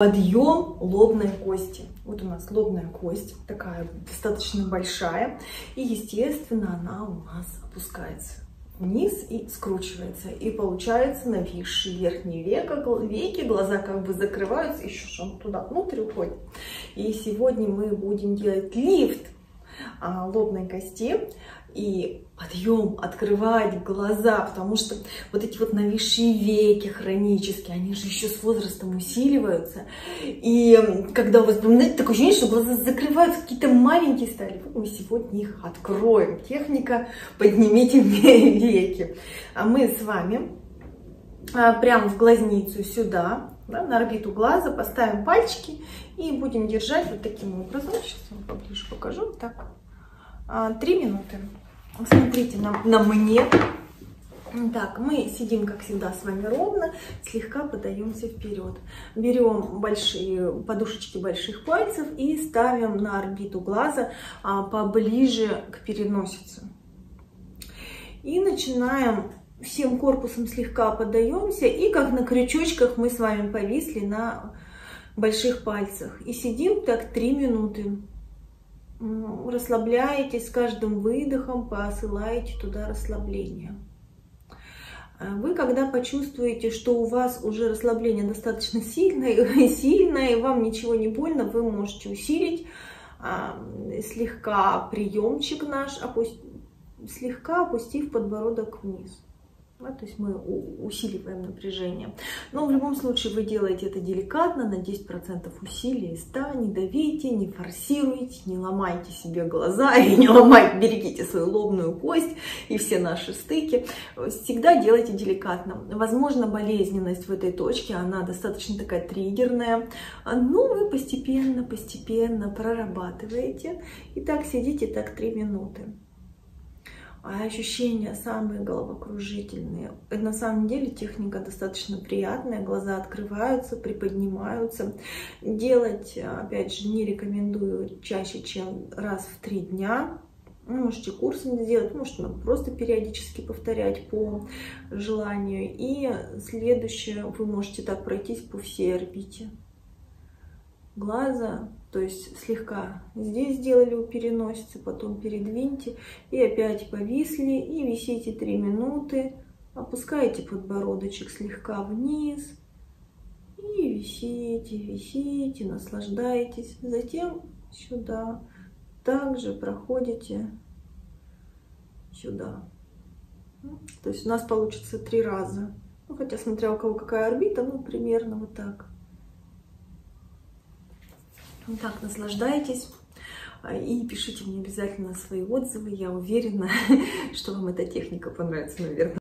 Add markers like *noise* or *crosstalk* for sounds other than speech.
Подъем лобной кости. Вот у нас лобная кость, такая достаточно большая. И, естественно, она у нас опускается вниз и скручивается. И получается нависшие верхние века, веки, глаза как бы закрываются, еще что он туда внутрь уходит. И сегодня мы будем делать лифт а, лобной кости и подъем, открывать глаза, потому что вот эти вот нависшие веки хронические, они же еще с возрастом усиливаются. И когда вас, знаете, такое ощущение, что глаза закрываются, какие-то маленькие стали, мы сегодня их откроем. Техника «Поднимите мне *laughs* веки». А мы с вами а, прямо в глазницу сюда, да, на орбиту глаза, поставим пальчики и будем держать вот таким образом. Сейчас вам поближе покажу. Так, три минуты. Смотрите на, на мне. Так, мы сидим, как всегда, с вами ровно, слегка подаемся вперед. Берем большие подушечки больших пальцев и ставим на орбиту глаза а, поближе к переносице. И начинаем всем корпусом слегка подаемся, и как на крючочках мы с вами повисли на больших пальцах. И сидим так 3 минуты расслабляетесь с каждым выдохом, посылаете туда расслабление. А вы, когда почувствуете, что у вас уже расслабление достаточно сильное, *laughs* сильное, и вам ничего не больно, вы можете усилить а, слегка приемчик наш, опусть, слегка опустив подбородок вниз. Да, то есть мы усиливаем напряжение. Но в любом случае вы делаете это деликатно, на 10% усилия из 100. Не давите, не форсируйте, не ломайте себе глаза *laughs* и не ломайте, берегите свою лобную кость и все наши стыки. Всегда делайте деликатно. Возможно, болезненность в этой точке, она достаточно такая триггерная. Но вы постепенно, постепенно прорабатываете. И так сидите так 3 минуты а ощущения самые головокружительные. Это на самом деле техника достаточно приятная, глаза открываются, приподнимаются. Делать, опять же, не рекомендую чаще, чем раз в три дня. Можете курсом сделать, можете просто периодически повторять по желанию. И следующее, вы можете так пройтись по всей орбите глаза, то есть слегка здесь сделали у переносицы, потом передвиньте и опять повисли и висите 3 минуты, опускаете подбородочек слегка вниз и висите, висите, наслаждаетесь. Затем сюда также проходите сюда. То есть у нас получится три раза. Ну, хотя смотря у кого какая орбита, ну примерно вот так. Так, наслаждайтесь. И пишите мне обязательно свои отзывы. Я уверена, *laughs* что вам эта техника понравится, наверное.